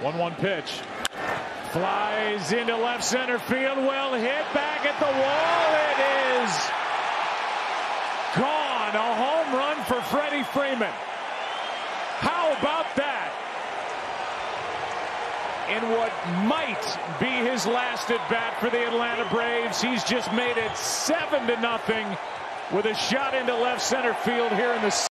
1-1 pitch. Flies into left center field. Well hit back at the wall. It is gone. A home run for Freddie Freeman. How about that? In what might be his last at bat for the Atlanta Braves, he's just made it seven to nothing with a shot into left center field here in the